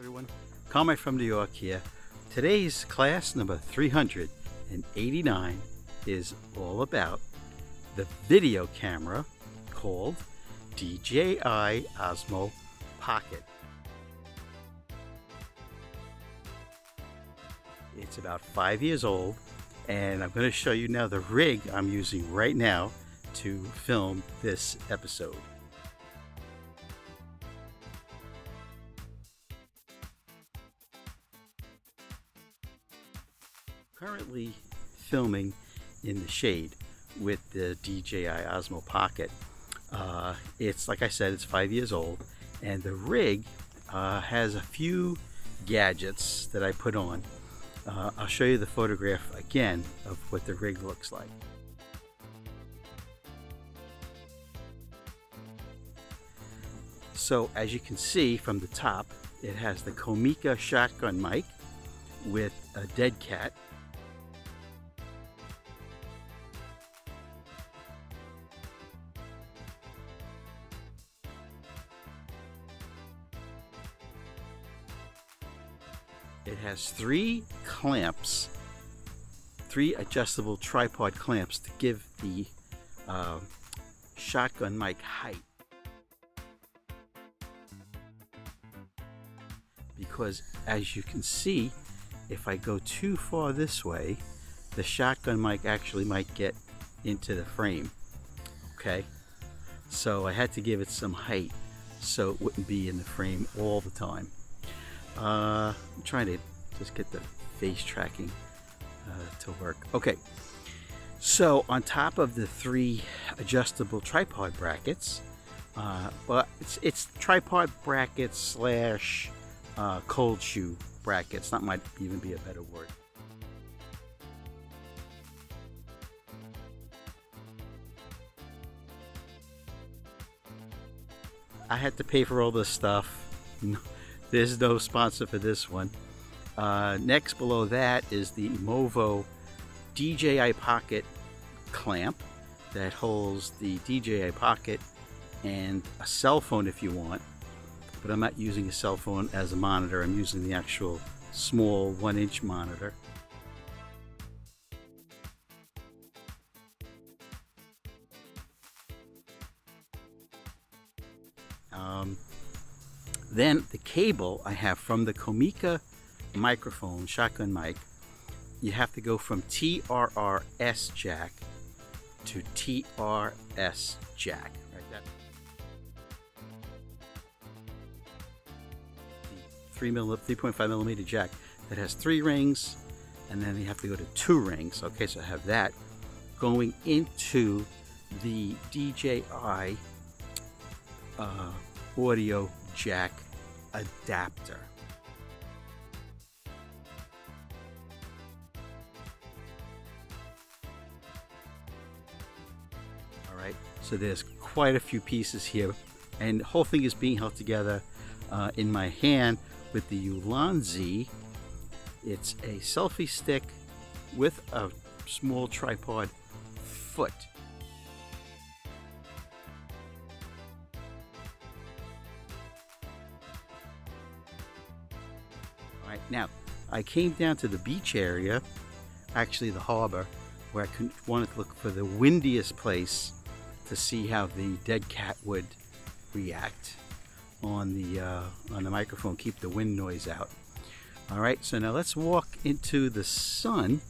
everyone. From New York here. Today's class number 389 is all about the video camera called DJI Osmo Pocket. It's about five years old and I'm going to show you now the rig I'm using right now to film this episode. Currently filming in the shade with the DJI Osmo Pocket. Uh, it's like I said, it's five years old, and the rig uh, has a few gadgets that I put on. Uh, I'll show you the photograph again of what the rig looks like. So as you can see from the top, it has the Comica shotgun mic with a dead cat has three clamps, three adjustable tripod clamps to give the uh, shotgun mic height. Because as you can see, if I go too far this way, the shotgun mic actually might get into the frame. Okay, so I had to give it some height so it wouldn't be in the frame all the time. Uh, I'm trying to just get the face tracking uh, to work. Okay, so on top of the three adjustable tripod brackets, uh, but it's, it's tripod brackets slash uh, cold shoe brackets. That might even be a better word. I had to pay for all this stuff. There's no sponsor for this one. Uh, next below that is the Movo DJI Pocket clamp that holds the DJI Pocket and a cell phone if you want. But I'm not using a cell phone as a monitor. I'm using the actual small one inch monitor. Um, then the cable I have from the Comica microphone, shotgun mic, you have to go from TRRS jack to TRS jack. Right, that. Three milli, 3.5 millimeter jack that has three rings, and then you have to go to two rings. Okay, so I have that going into the DJI uh, audio jack adapter. All right, so there's quite a few pieces here, and the whole thing is being held together uh, in my hand with the Ulanzi. It's a selfie stick with a small tripod foot. Now, I came down to the beach area, actually the harbor, where I wanted to look for the windiest place to see how the dead cat would react on the uh, on the microphone, keep the wind noise out. All right, so now let's walk into the sun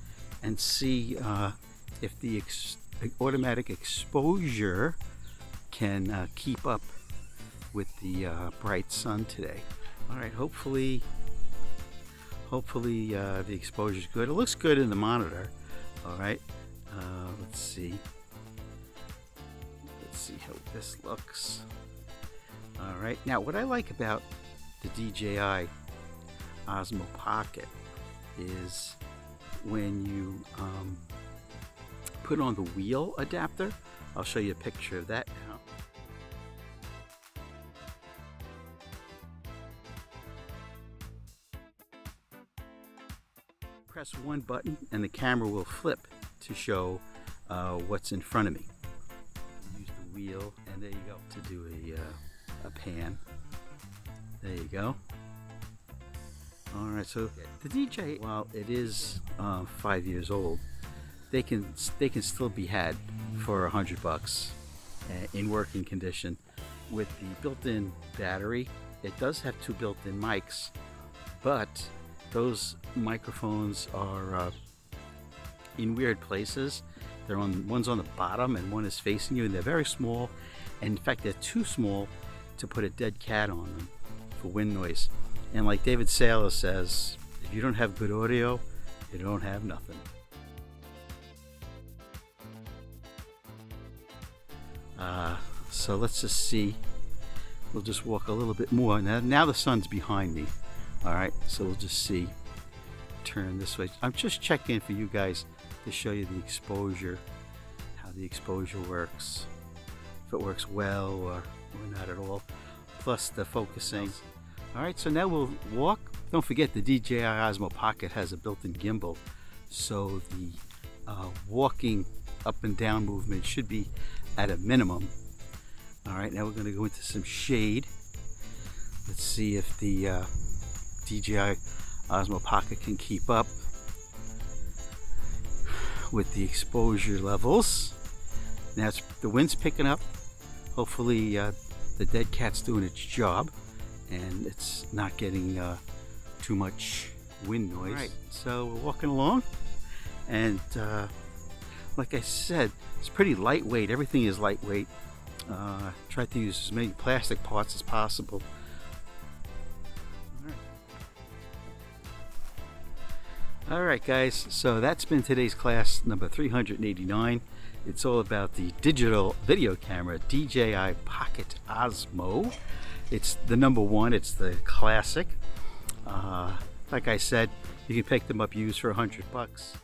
and see uh, if the ex automatic exposure can uh, keep up with the uh, bright sun today. All right, hopefully hopefully uh, the exposure is good. It looks good in the monitor. All right, uh, let's see. Let's see how this looks. All right, now what I like about the DJI Osmo Pocket is when you um, put on the wheel adapter. I'll show you a picture of that now. Press one button and the camera will flip to show uh, what's in front of me. Use the wheel and there you go to do a, uh, a pan. There you go. All right, so the DJ, while it is uh, five years old, they can they can still be had for a hundred bucks uh, in working condition with the built-in battery. It does have two built-in mics, but those microphones are uh, in weird places. They're on one's on the bottom and one is facing you, and they're very small. And in fact, they're too small to put a dead cat on them for wind noise. And like David Saylor says, if you don't have good audio, you don't have nothing. Uh, so let's just see. We'll just walk a little bit more. Now, now the sun's behind me. All right, so we'll just see. Turn this way. I'm just checking for you guys to show you the exposure, how the exposure works, if it works well or, or not at all, plus the focusing. All right, so now we'll walk. Don't forget the DJI Osmo Pocket has a built-in gimbal, so the uh, walking up and down movement should be at a minimum. All right, now we're going to go into some shade. Let's see if the uh, DJI Osmo Pocket can keep up with the exposure levels. Now the wind's picking up. Hopefully uh, the dead cat's doing its job and it's not getting uh, too much wind noise. Right. So we're walking along and uh, like I said, it's pretty lightweight. Everything is lightweight. Uh, try to use as many plastic parts as possible. All right, guys, so that's been today's class number 389. It's all about the digital video camera DJI Pocket Osmo. It's the number one, it's the classic. Uh, like I said, you can pick them up used for a hundred bucks.